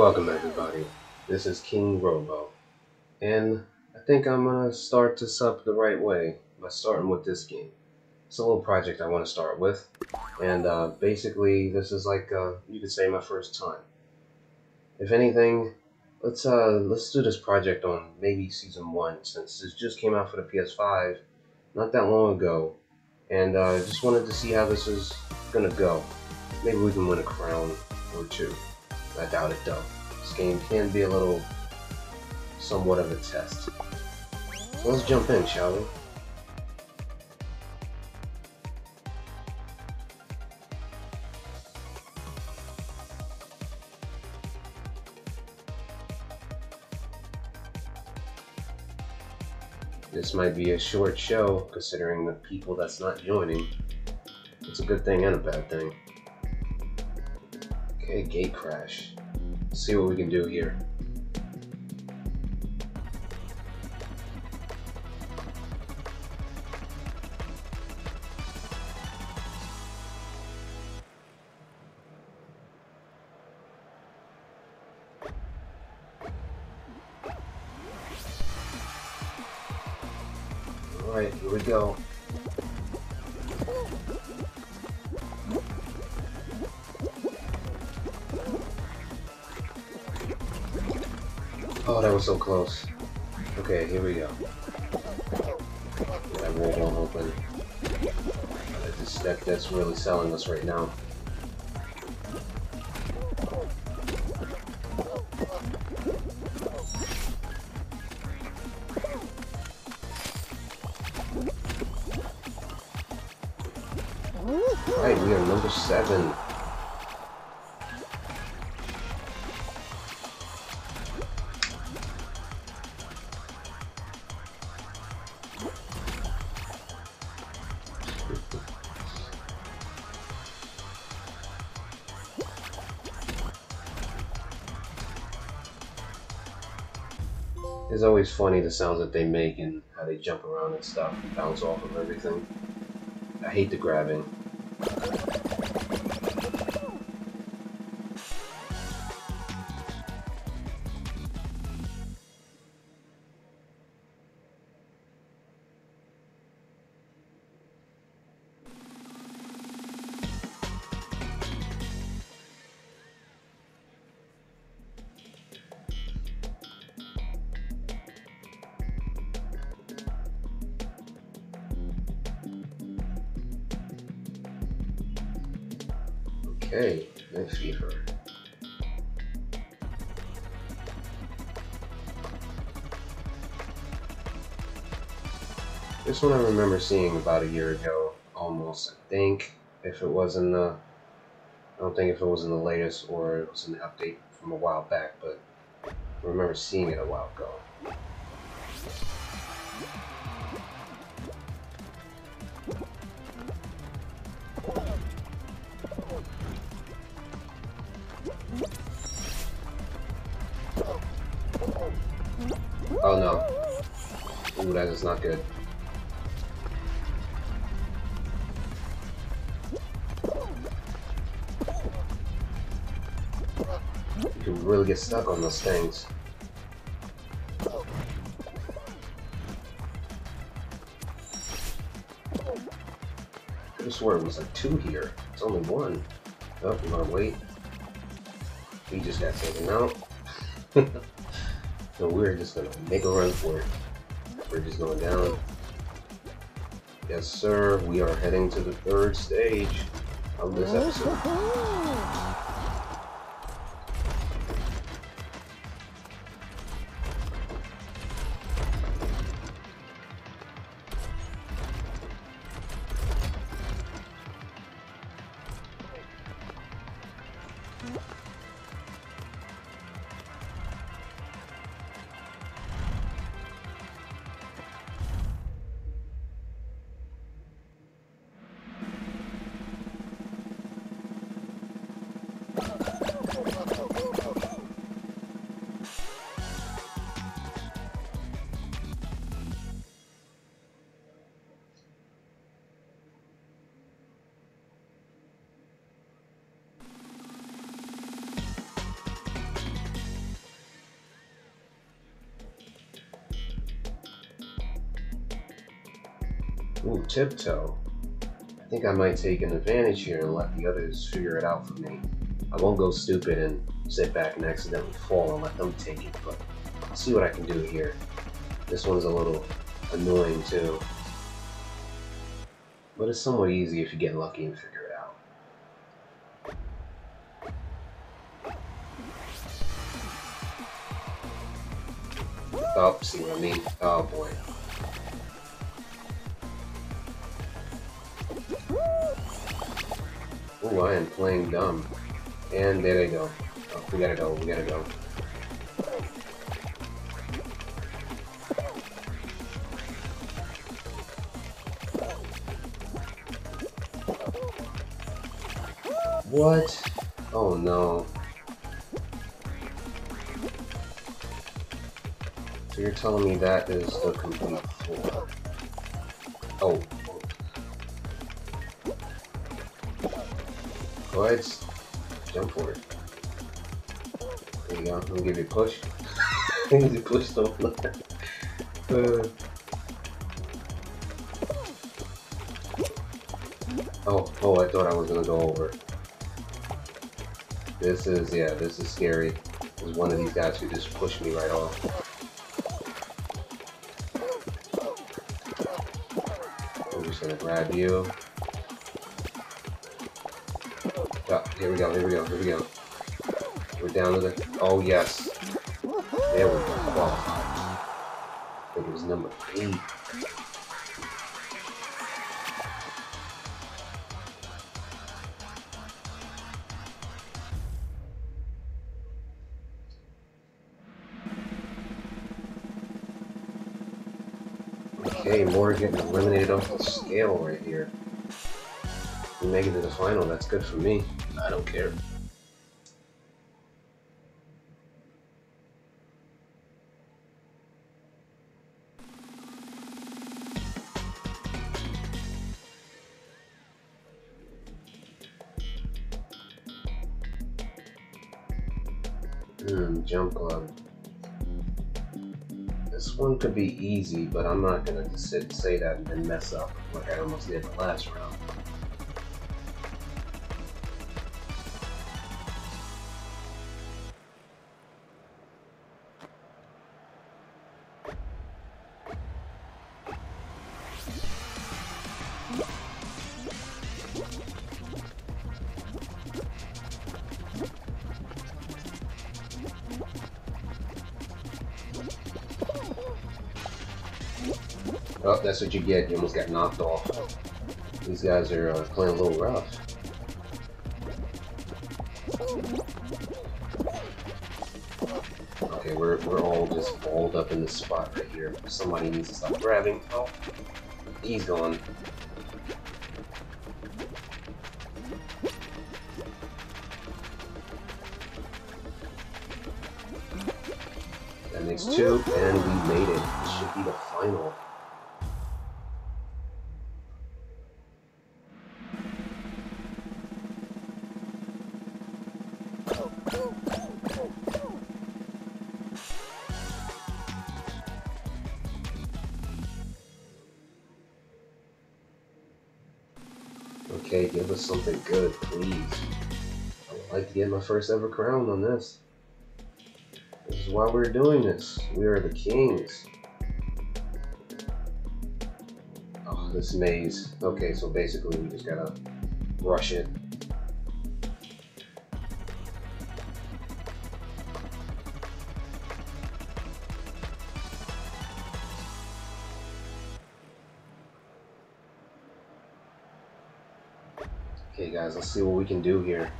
Welcome everybody. This is King Robo. And I think I'm gonna start this up the right way by starting with this game. It's a little project I want to start with. And uh, basically this is like uh, you could say my first time. If anything, let's uh let's do this project on maybe season one since this just came out for the PS5 not that long ago. And uh, just wanted to see how this is gonna go. Maybe we can win a crown or two. I doubt it though. This game can be a little somewhat of a test. So let's jump in, shall we? This might be a short show, considering the people that's not joining. It's a good thing and a bad thing. Okay, gate crash. See what we can do here. Alright, here we go. Oh, that was so close. Okay, here we go. That wall won't open. That just, that, that's really selling us right now. Alright, we are number 7. Always funny the sounds that they make and how they jump around and stuff, bounce off of everything. I hate the grabbing. Okay, let's see fever. This one I remember seeing about a year ago, almost. I think if it was in the, I don't think if it was in the latest or it was an update from a while back, but I remember seeing it a while ago. Ooh, not good. You can really get stuck on those things. I swore it was like two here. It's only one. Oh, you wanna wait? He just got taken out. so we're just gonna make a run for it. We're just going down. Yes, sir. We are heading to the third stage of this episode. Ooh, tiptoe. I think I might take an advantage here and let the others figure it out for me. I won't go stupid and sit back and accidentally fall and let them take it, but I'll see what I can do here. This one's a little annoying too. But it's somewhat easy if you get lucky and figure it out. Oh, see what I mean? Oh boy. Oh, I am playing dumb. And there they go. Oh, we gotta go, we gotta go. What? Oh no. So you're telling me that is the complete floor. Oh. Ahead, jump for it. There you go, I'm gonna give you a push. you push so uh. Oh, oh, I thought I was gonna go over. This is, yeah, this is scary. There's one of these guys who just pushed me right off. I'm just gonna grab you. Here we go, here we go, here we go. We're down to the, oh yes. There we go. I think it was number eight. Okay, more getting eliminated off the scale right here. Make it to the final, that's good for me. I don't care. Hmm, jump club. This one could be easy, but I'm not gonna just sit, say that and then mess up like I almost did the last round. Oh, that's what you get. You almost got knocked off. These guys are uh, playing a little rough. Okay, we're, we're all just balled up in this spot right here. Somebody needs to stop grabbing. Oh, he's gone. Okay, give us something good, please. I would like to get my first ever crown on this. This is why we're doing this. We are the kings. Oh, this maze. Okay, so basically we just gotta rush it. Okay guys, let's see what we can do here.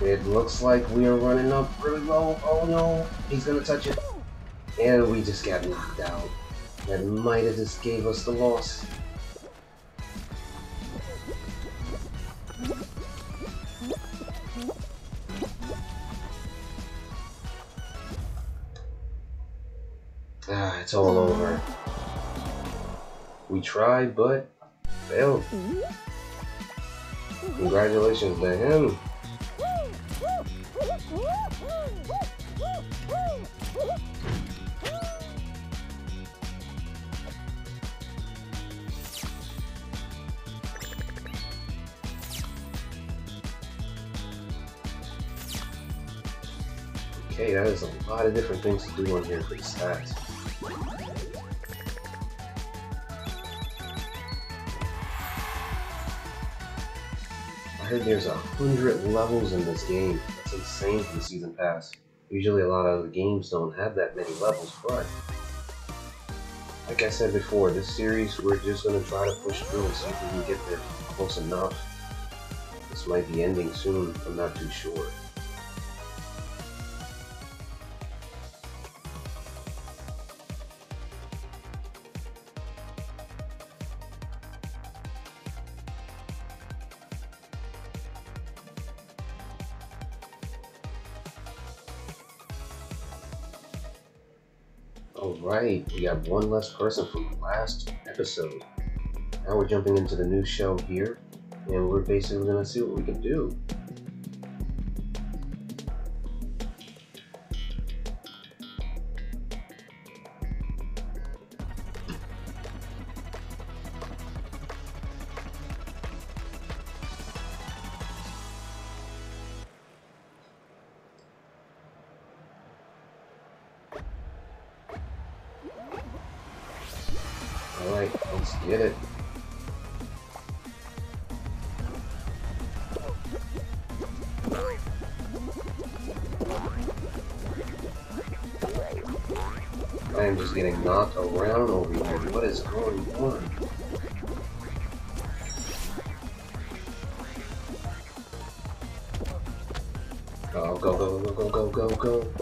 It looks like we are running up really low. Oh no, he's gonna touch it. And we just got knocked out. That might have just gave us the loss. Tried, but failed. Congratulations to him. Okay, that is a lot of different things to do on here for the stats. Heard there's a hundred levels in this game. That's insane for the season pass. Usually a lot of the games don't have that many levels, but like I said before, this series we're just gonna try to push through and see if we can get there close enough. This might be ending soon, I'm not too sure. We have one less person from the last episode. Now we're jumping into the new show here, and we're basically gonna see what we can do. Let's get it. I am just getting knocked around over here. What is going on? Oh, go, go, go, go, go, go, go.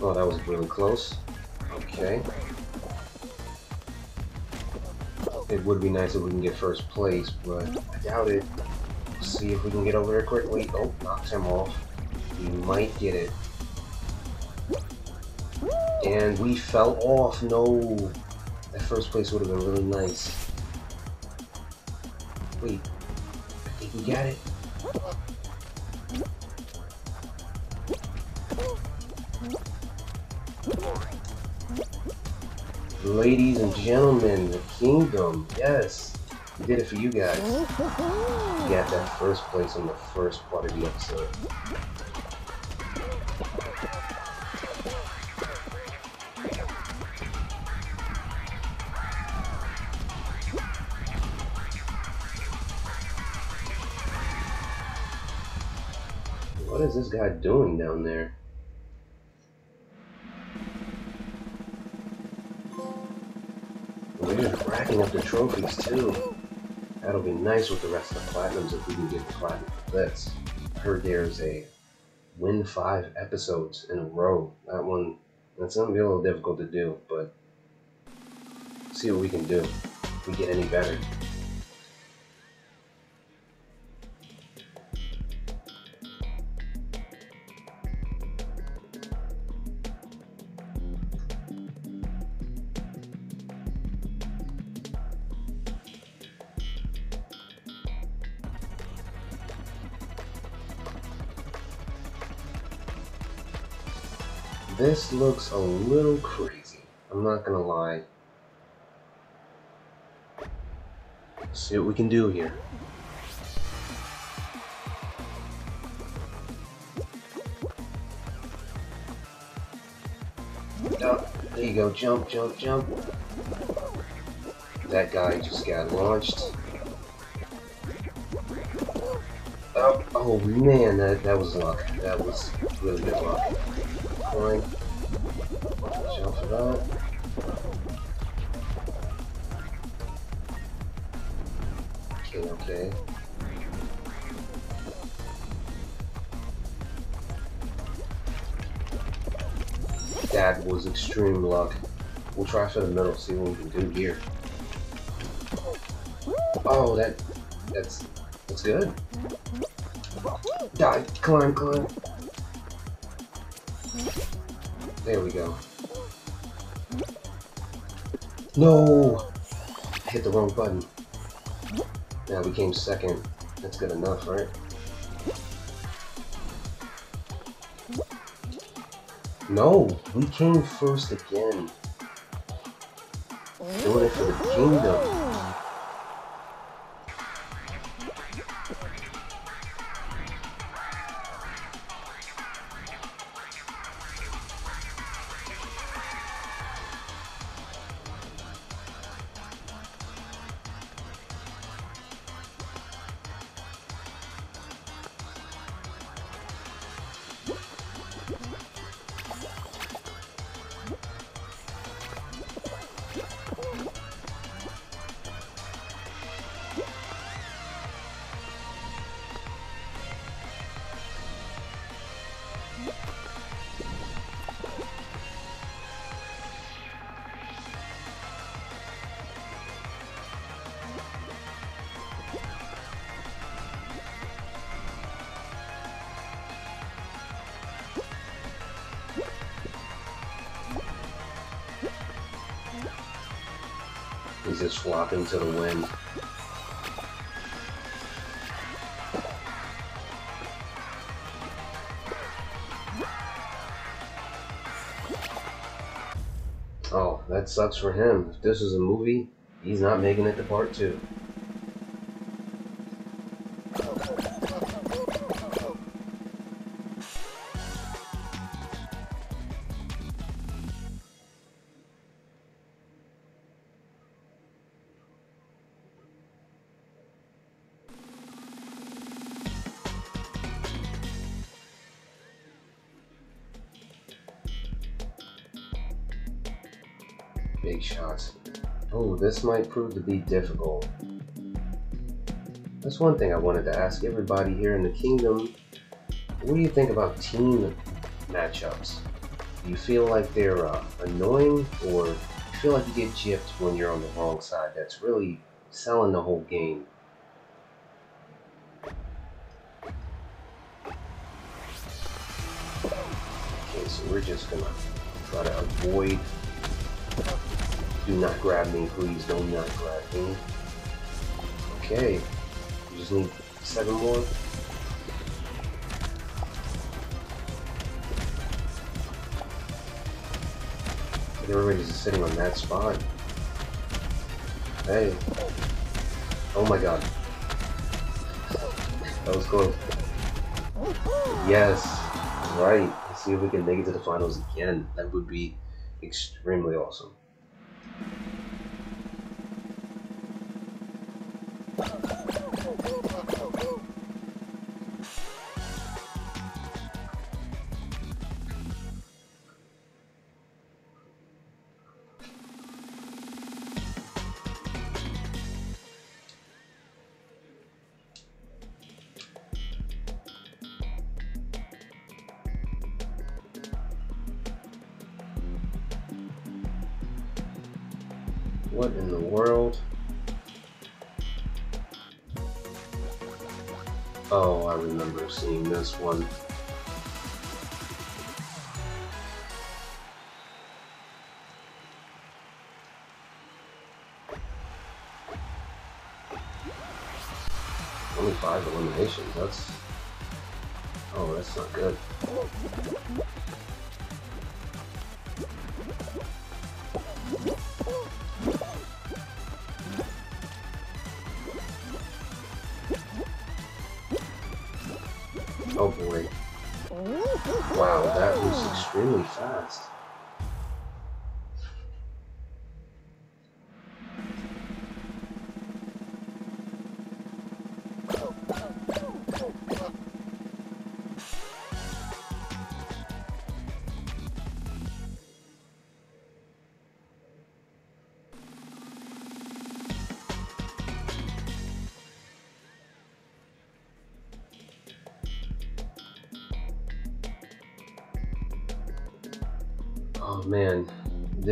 Oh, that was really close. Okay. It would be nice if we can get first place, but I doubt it. see if we can get over there quickly. Oh, knocks him off. We might get it. And we fell off. No. That first place would have been really nice. Wait. I think we got it. Ladies and gentlemen, the kingdom. Yes. We did it for you guys. We got that first place on the first part of the episode. What is this guy doing down there? Up the trophies too. That'll be nice with the rest of the platinums if we can get the platinum for this. I heard there's a win five episodes in a row. That one, that's gonna be a little difficult to do, but see what we can do. If we get any better. This looks a little crazy. I'm not gonna lie. Let's see what we can do here. Oh, there you go. Jump, jump, jump. That guy just got launched. Oh, oh man, that, that was luck. That was really good luck. Fine. Okay. That was extreme luck. We'll try for the middle, see what we can do here. Oh, that that's that's good. Die, climb, climb. There we go. No! I hit the wrong button. Now we came second. That's good enough, right? No! We came first again. Doing it for the kingdom. He's just flopping to the wind. Oh, that sucks for him. If this is a movie, he's not making it to part two. Big shots. Oh, this might prove to be difficult. That's one thing I wanted to ask everybody here in the kingdom. What do you think about team matchups? Do you feel like they're uh, annoying, or do you feel like you get gypped when you're on the wrong side? That's really selling the whole game. Okay, so we're just gonna try to avoid do not grab me, please. Do not grab me. Okay. You just need seven more. Everybody's just sitting on that spot. Hey. Oh my god. That was close. Yes. Right. Let's see if we can make it to the finals again. That would be extremely awesome. What in the world? Oh, I remember seeing this one. Only five eliminations, that's... Oh, that's not good. Oh boy. Wow, that was extremely fast.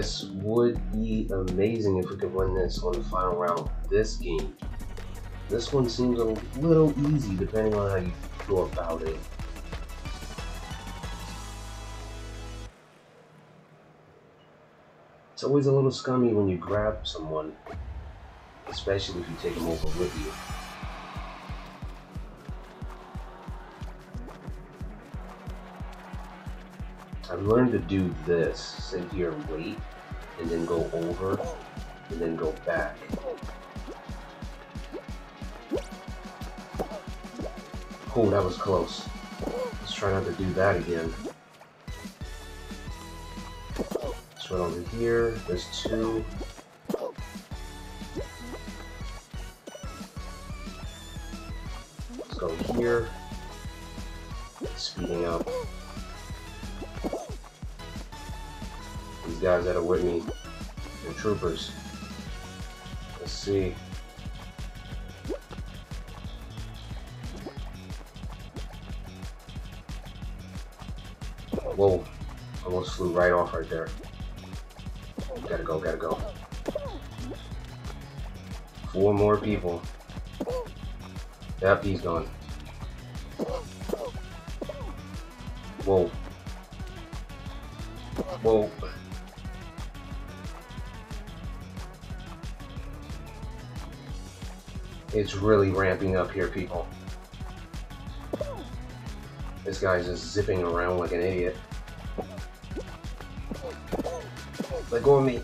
This would be amazing if we could win this on the final round this game. This one seems a little easy depending on how you feel about it. It's always a little scummy when you grab someone, especially if you take them over with you. I've learned to do this. Sit here and wait, and then go over, and then go back. Oh, that was close. Let's try not to do that again. Let's run over here. There's two. Let's go here. Speeding up. Guys that are with me, they're troopers. Let's see. Whoa, almost flew right off right there. Gotta go, gotta go. Four more people. Yep, he's gone. It's really ramping up here, people. This guy's just zipping around like an idiot. Let go of me.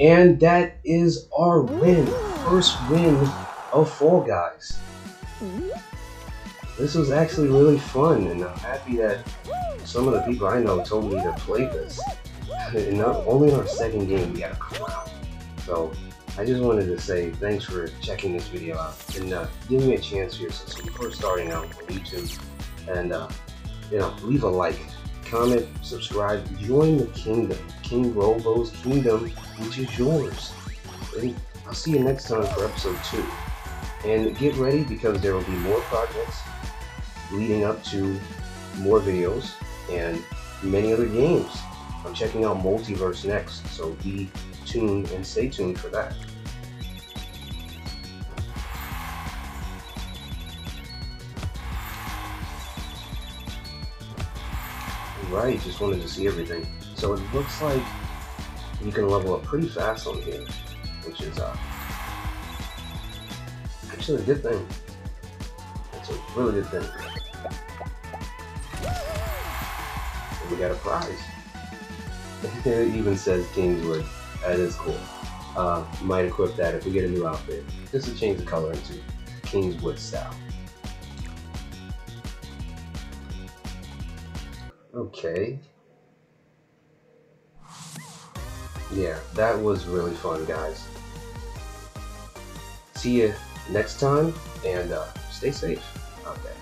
And that is our win. First win of Fall Guys. This was actually really fun, and I'm happy that some of the people I know told me to play this. And not only in our second game, we got a crown. So I just wanted to say thanks for checking this video out and uh, giving me a chance here since we're starting out on YouTube. And uh, you know, leave a like, comment, subscribe, join the kingdom, King Robo's kingdom, which is yours. And I'll see you next time for episode two. And get ready because there will be more projects leading up to more videos and many other games. I'm checking out MultiVersus next, so be tuned and stay tuned for that. Right, just wanted to see everything. So it looks like you can level up pretty fast on here, which is uh, actually a good thing. It's a really good thing. And we got a prize. it even says Kingswood. That is cool. Uh, might equip that if we get a new outfit. Just to change the color into Kingswood style. Okay. Yeah, that was really fun, guys. See you next time, and uh, stay safe out there.